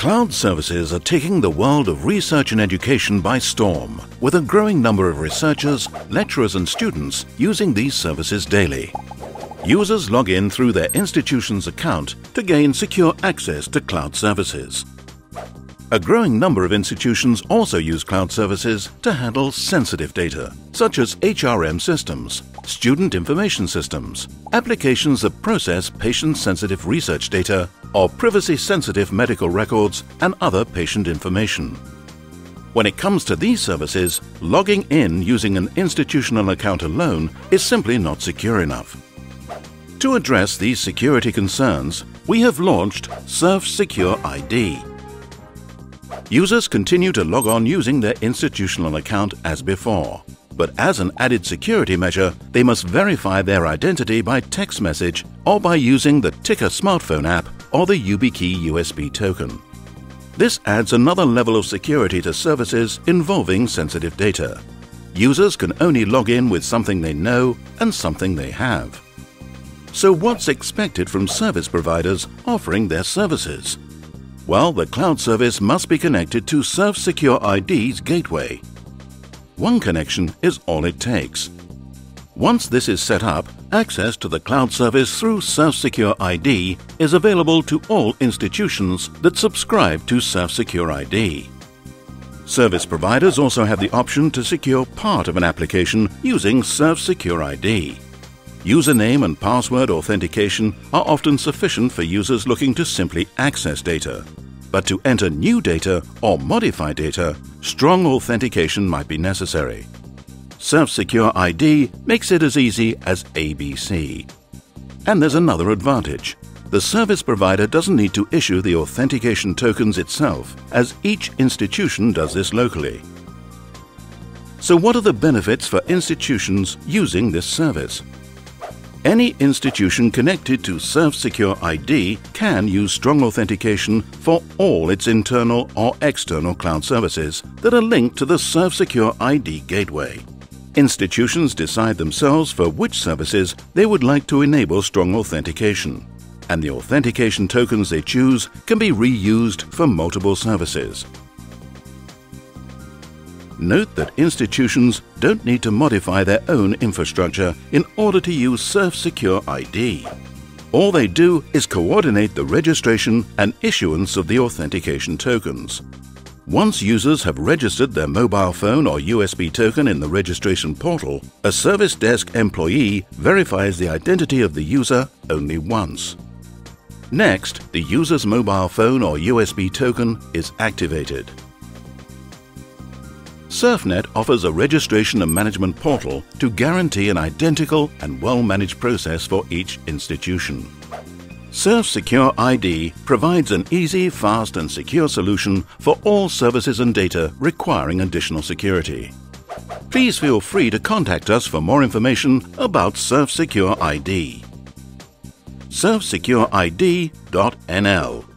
Cloud services are taking the world of research and education by storm, with a growing number of researchers, lecturers and students using these services daily. Users log in through their institution's account to gain secure access to cloud services. A growing number of institutions also use cloud services to handle sensitive data, such as HRM systems, student information systems, applications that process patient-sensitive research data, or privacy-sensitive medical records and other patient information. When it comes to these services, logging in using an institutional account alone is simply not secure enough. To address these security concerns, we have launched SURFsecureID. Users continue to log on using their institutional account as before. But as an added security measure, they must verify their identity by text message or by using the Tiqr smartphone app or the YubiKey USB token. This adds another level of security to services involving sensitive data. Users can only log in with something they know and something they have. So what's expected from service providers offering their services? Well, the cloud service must be connected to SURFsecureID's gateway. One connection is all it takes. Once this is set up, access to the cloud service through SURFsecureID is available to all institutions that subscribe to SURFsecureID. Service providers also have the option to secure part of an application using SURFsecureID. Username and password authentication are often sufficient for users looking to simply access data. But to enter new data or modify data, strong authentication might be necessary. SURFsecureID makes it as easy as ABC. And there's another advantage. The service provider doesn't need to issue the authentication tokens itself, as each institution does this locally. So what are the benefits for institutions using this service? Any institution connected to SURFsecureID can use strong authentication for all its internal or external cloud services that are linked to the SURFsecureID gateway. Institutions decide themselves for which services they would like to enable strong authentication, and the authentication tokens they choose can be reused for multiple services. Note that institutions don't need to modify their own infrastructure in order to use SURFsecureID. All they do is coordinate the registration and issuance of the authentication tokens. Once users have registered their mobile phone or USB token in the registration portal, a service desk employee verifies the identity of the user only once. Next, the user's mobile phone or USB token is activated. SURFnet offers a registration and management portal to guarantee an identical and well-managed process for each institution. SURFsecureID provides an easy, fast and secure solution for all services and data requiring additional security. Please feel free to contact us for more information about SURFsecureID. surfsecureid.nl